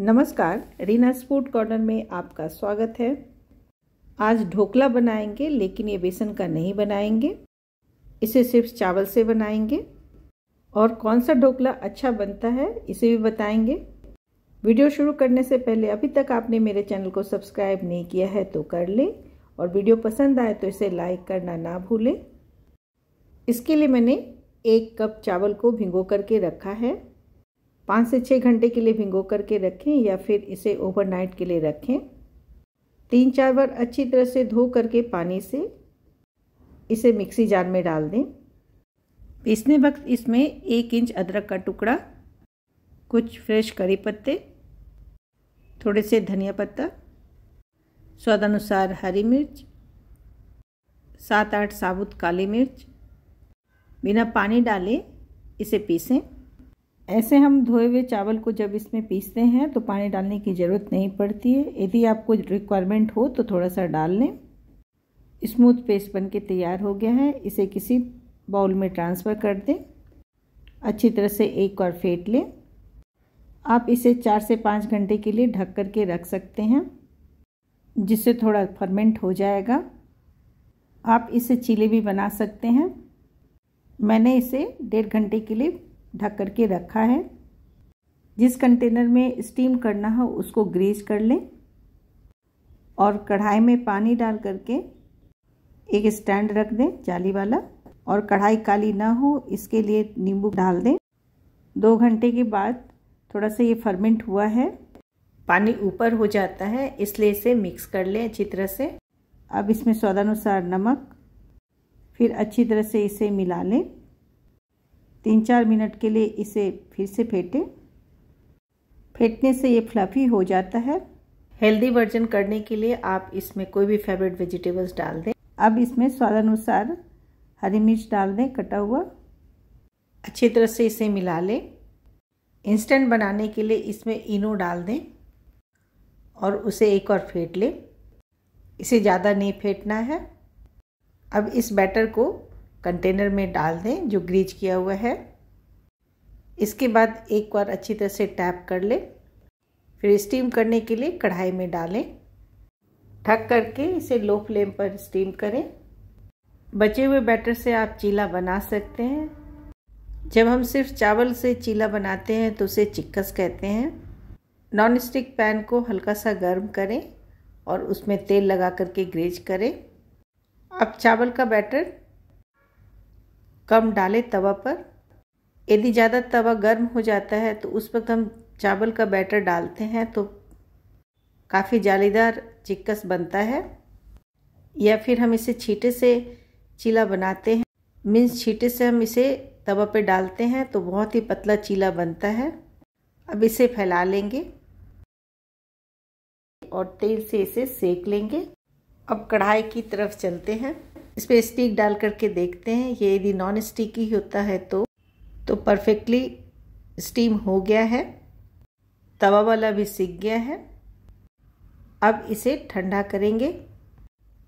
नमस्कार, Reena's food corner में आपका स्वागत है। आज ढोकला बनाएँगे, लेकिन ये बेसन का नहीं बनाएँगे। इसे सिर्फ़ चावल से बनाएँगे। और कौन सा ढोकला अच्छा बनता है, इसे भी बताएँगे। वीडियो शुरू करने से पहले अभी तक आपने मेरे चैनल को सब्सक्राइब नहीं किया है तो कर ले। और वीडियो पसंद आए तो इसे लाइक करना ना भूलें। इसके लिए मैंने एक कप चावल को भिगो करके रखा है। पाँच से छः घंटे के लिए भिगो करके रखें या फिर इसे ओवरनाइट के लिए रखें। तीन चार बार अच्छी तरह से धो करके पानी से इसे मिक्सी जार में डाल दें। पीसने वक्त इसमें एक इंच अदरक का टुकड़ा, कुछ फ्रेश करी पत्ते, थोड़े से धनिया पत्ता स्वादानुसार हरी मिर्च, सात आठ साबुत काली मिर्च, बिना पानी डाले इसे पीसें। ऐसे हम धोए हुए चावल को जब इसमें पीसते हैं तो पानी डालने की ज़रूरत नहीं पड़ती है। यदि आपको रिक्वायरमेंट हो तो थोड़ा सा डाल लें। स्मूथ पेस्ट बन के तैयार हो गया है। इसे किसी बाउल में ट्रांसफ़र कर दें। अच्छी तरह से एक और फेंट लें। आप इसे चार से पाँच घंटे के लिए ढक कर के रख सकते हैं, जिससे थोड़ा फर्मेंट हो जाएगा। आप इसे चीले भी बना सकते हैं। मैंने इसे डेढ़ घंटे के लिए ढक करके रखा है। जिस कंटेनर में स्टीम करना हो, उसको ग्रीस कर लें और कढ़ाई में पानी डाल करके एक स्टैंड रख दें जाली वाला और कढ़ाई काली ना हो, इसके लिए नींबू डाल दें। दो घंटे के बाद थोड़ा सा ये फर्मेंट हुआ है। पानी ऊपर हो जाता है, इसलिए इसे मिक्स कर लें अच्छी तरह से। अब इसमें स्वादानुसार नमक, फिर अच्छी तरह से इसे मिला लें। तीन चार मिनट के लिए इसे फिर से फेंटें। फेंटने से ये फ्लफ़ी हो जाता है। हेल्दी वर्जन करने के लिए आप इसमें कोई भी फेवरेट वेजिटेबल्स डाल दें। अब इसमें स्वादानुसार हरी मिर्च डाल दें कटा हुआ। अच्छी तरह से इसे मिला लें। इंस्टेंट बनाने के लिए इसमें इनो डाल दें और उसे एक और फेंट लें। इसे ज़्यादा नहीं फेंटना है। अब इस बैटर को कंटेनर में डाल दें, जो ग्रीज किया हुआ है। इसके बाद एक बार अच्छी तरह से टैप कर लें। फिर स्टीम करने के लिए कढ़ाई में डालें। ढक करके इसे लो फ्लेम पर स्टीम करें। बचे हुए बैटर से आप चीला बना सकते हैं। जब हम सिर्फ़ चावल से चीला बनाते हैं तो उसे चिक्कस कहते हैं। नॉन स्टिक पैन को हल्का सा गर्म करें और उसमें तेल लगा करके ग्रेज करें। अब चावल का बैटर कम डालें तवा पर। यदि ज़्यादा तवा गर्म हो जाता है तो उस वक्त हम चावल का बैटर डालते हैं तो काफ़ी जालीदार चिक्कस बनता है। या फिर हम इसे छीटे से चीला बनाते हैं। मीन्स छीटे से हम इसे तवा पे डालते हैं तो बहुत ही पतला चीला बनता है। अब इसे फैला लेंगे और तेल से इसे सेक लेंगे। अब कढ़ाई की तरफ़ चलते हैं। इस पर स्टिक डाल करके देखते हैं। ये यदि नॉन स्टिक ही होता है तो तो परफेक्टली स्टीम हो गया है। तवा वाला भी सीख गया है। अब इसे ठंडा करेंगे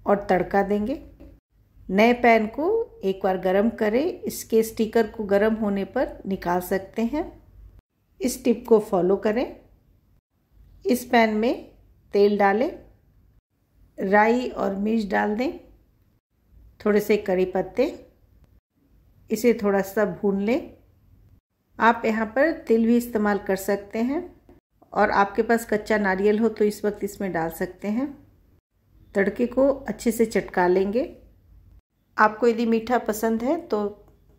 और तड़का देंगे। नए पैन को एक बार गरम करें। इसके स्टिकर को गरम होने पर निकाल सकते हैं। इस टिप को फॉलो करें। इस पैन में तेल डालें। राई और मिर्च डाल दें। थोड़े से करी पत्ते। इसे थोड़ा सा भून लें। आप यहाँ पर तिल भी इस्तेमाल कर सकते हैं और आपके पास कच्चा नारियल हो तो इस वक्त इसमें डाल सकते हैं। तड़के को अच्छे से चटका लेंगे। आपको यदि मीठा पसंद है तो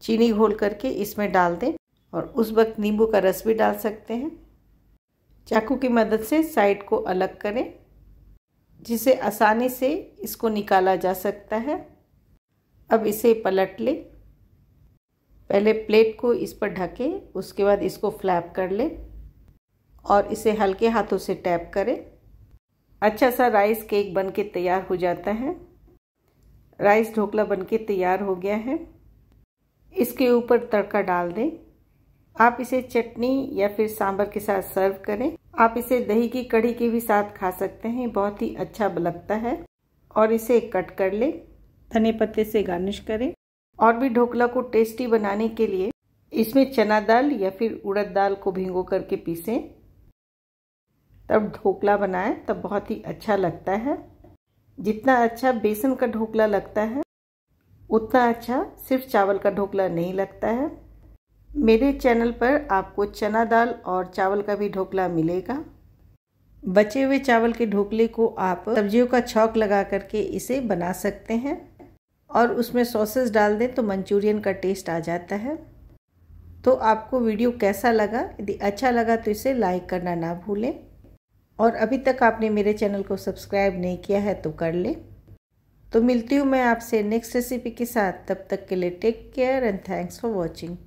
चीनी घोल करके इसमें डाल दें और उस वक्त नींबू का रस भी डाल सकते हैं। चाकू की मदद से साइड को अलग करें, जिसे आसानी से इसको निकाला जा सकता है। अब इसे पलट ले। पहले प्लेट को इस पर ढके, उसके बाद इसको फ्लैप कर ले और इसे हल्के हाथों से टैप करें। अच्छा सा राइस केक बन के तैयार हो जाता है। राइस ढोकला बन के तैयार हो गया है। इसके ऊपर तड़का डाल दें। आप इसे चटनी या फिर सांभर के साथ सर्व करें। आप इसे दही की कढ़ी के भी साथ खा सकते हैं, बहुत ही अच्छा लगता है। और इसे कट कर लें। धने पत्ते से गार्निश करें और भी ढोकला को टेस्टी बनाने के लिए इसमें चना दाल या फिर उड़द दाल को भिंगो करके पीसें। तब ढोकला बनाएँ, तब बहुत ही अच्छा लगता है। जितना अच्छा बेसन का ढोकला लगता है, उतना अच्छा सिर्फ़ चावल का ढोकला नहीं लगता है। मेरे चैनल पर आपको चना दाल और चावल का भी ढोकला मिलेगा। बचे हुए चावल के ढोकले को आप सब्जियों का छौक लगा करके इसे बना सकते हैं। और उसमें सॉसेस डाल दें तो मंचूरियन का टेस्ट आ जाता है। तो आपको वीडियो कैसा लगा? यदि अच्छा लगा तो इसे लाइक करना ना भूलें। और अभी तक आपने मेरे चैनल को सब्सक्राइब नहीं किया है तो कर लें। तो मिलती हूँ मैं आपसे नेक्स्ट रेसिपी के साथ। तब तक के लिए take care and thanks for watching